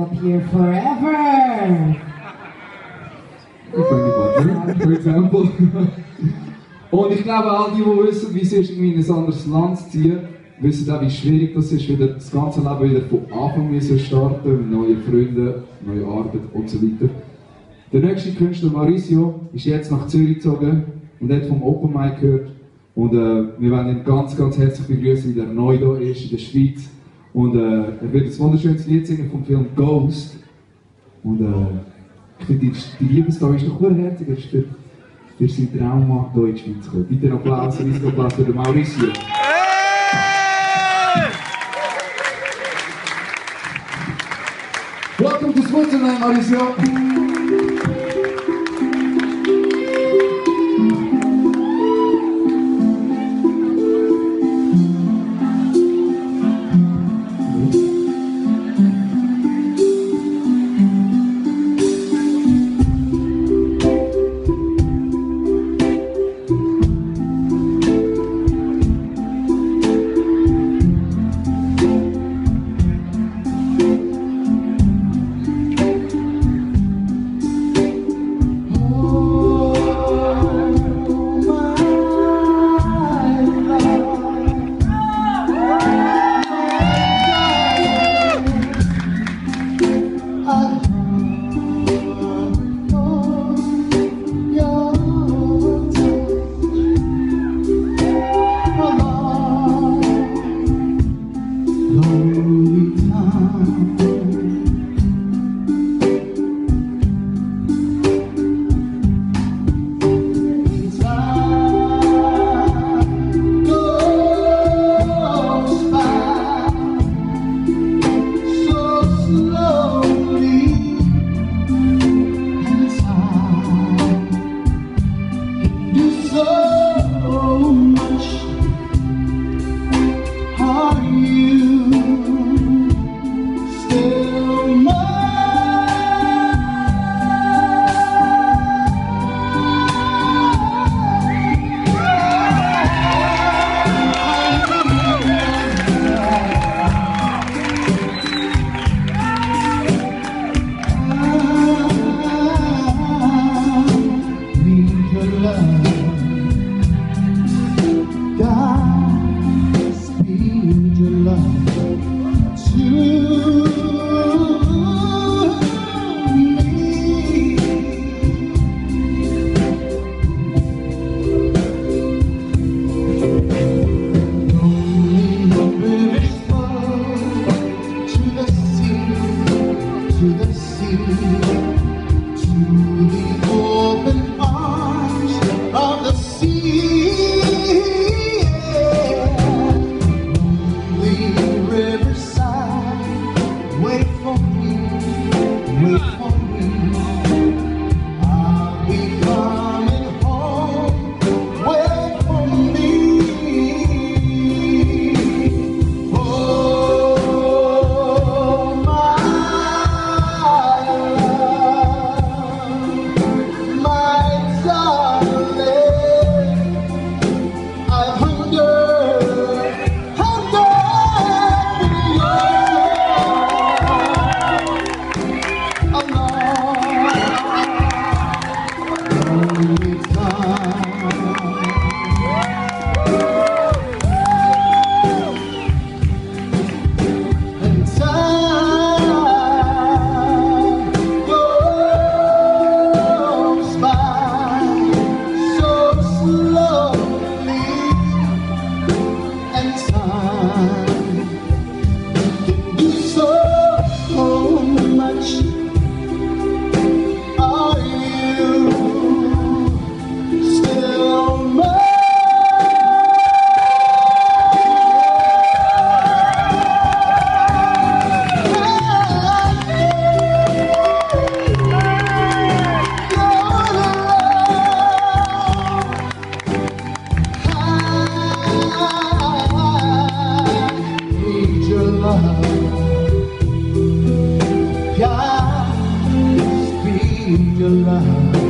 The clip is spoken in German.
up here forever. For example. Und ich glaube, all die, die wissen, wie es ist, in ein anderes Land zu ziehen, wissen auch, wie schwierig das ist, wieder das ganze Leben wieder von Anfang müssen starten, mit neuen Freunden, neue Arbeit und so weiter. Der nächste Künstler Mauricio ist jetzt nach Zürich gezogen und hat vom Open Mic gehört. Und äh, wir wollen ihn ganz, ganz herzlich begrüßen, wie er neu da ist in der Schweiz. Und äh, er wird ein wunderschönes Lied singen vom Film Ghost. Und äh, ich finde, die, die Liebesstory ist doch herzig. Er ist für, für sein Trauma hier in die Schweiz gekommen. Bitte Applaus, einen Applaus für den Mauricio. Welcome to Switzerland, Mauricio. 너一趟. be alive.